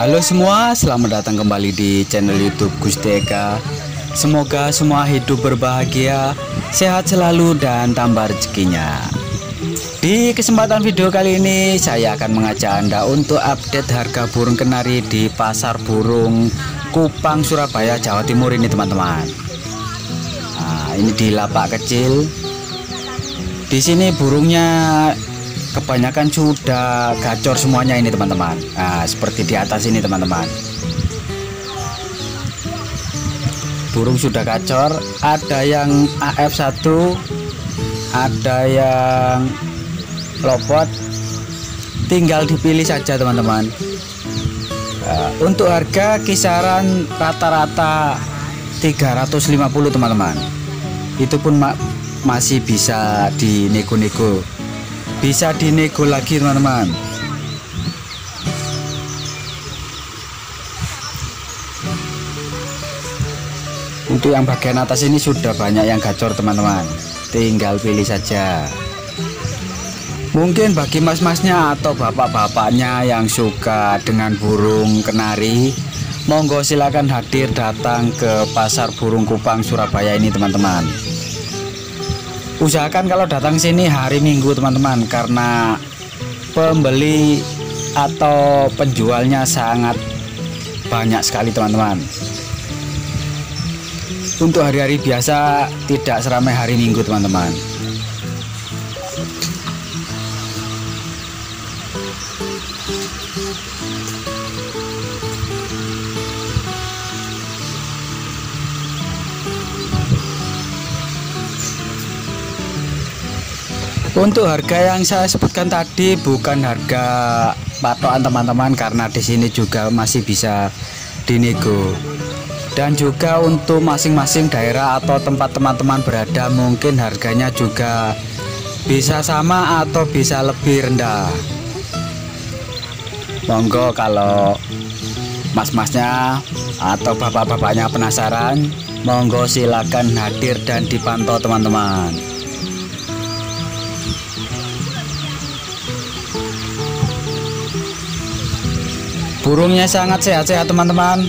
Halo semua, selamat datang kembali di channel YouTube Gusti Eka. Semoga semua hidup berbahagia, sehat selalu dan tambah rezekinya. Di kesempatan video kali ini saya akan mengajak Anda untuk update harga burung kenari di Pasar Burung Kupang Surabaya Jawa Timur ini teman-teman. Nah, ini di lapak kecil. Di sini burungnya kebanyakan sudah gacor semuanya ini teman-teman. Nah seperti di atas ini teman-teman. Burung sudah gacor. Ada yang AF1 ada yang lopot. Tinggal dipilih saja teman-teman. Nah, untuk harga kisaran rata-rata 350 teman-teman. Itu pun ma masih bisa dinego-nego bisa dinego lagi teman-teman. Untuk yang bagian atas ini sudah banyak yang gacor teman-teman. Tinggal pilih saja. Mungkin bagi mas-masnya atau bapak-bapaknya yang suka dengan burung kenari monggo silakan hadir datang ke pasar burung kupang Surabaya ini teman-teman usahakan kalau datang sini hari Minggu teman-teman karena pembeli atau penjualnya sangat banyak sekali teman-teman. Untuk hari-hari biasa tidak seramai hari Minggu teman-teman Untuk harga yang saya sebutkan tadi bukan harga patokan teman-teman karena di sini juga masih bisa dinego. Dan juga untuk masing-masing daerah atau tempat teman-teman berada mungkin harganya juga bisa sama atau bisa lebih rendah. Monggo kalau mas-masnya atau bapak-bapaknya penasaran, monggo silakan hadir dan dipantau teman-teman. Burungnya sangat sehat-sehat teman-teman.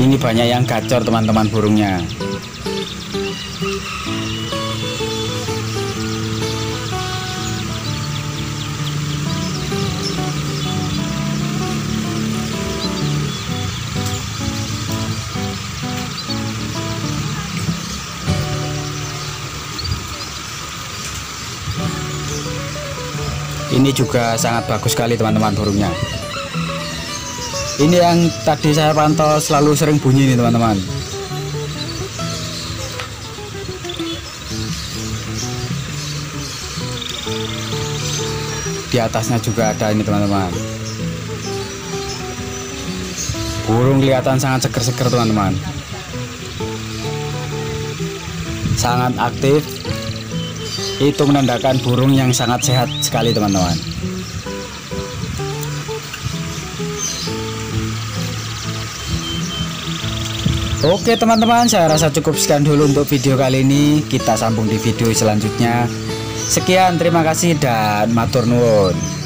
Ini banyak yang gacor teman-teman burungnya ini juga sangat bagus sekali teman-teman burungnya ini yang tadi saya pantau selalu sering bunyi nih teman-teman. Di atasnya juga ada ini teman-teman. Burung kelihatan sangat seger-seger teman-teman. Sangat aktif itu menandakan burung yang sangat sehat sekali teman-teman. Oke teman-teman saya rasa cukup sekian dulu untuk video kali ini. Kita sambung di video selanjutnya. Sekian terima kasih dan matur nuwun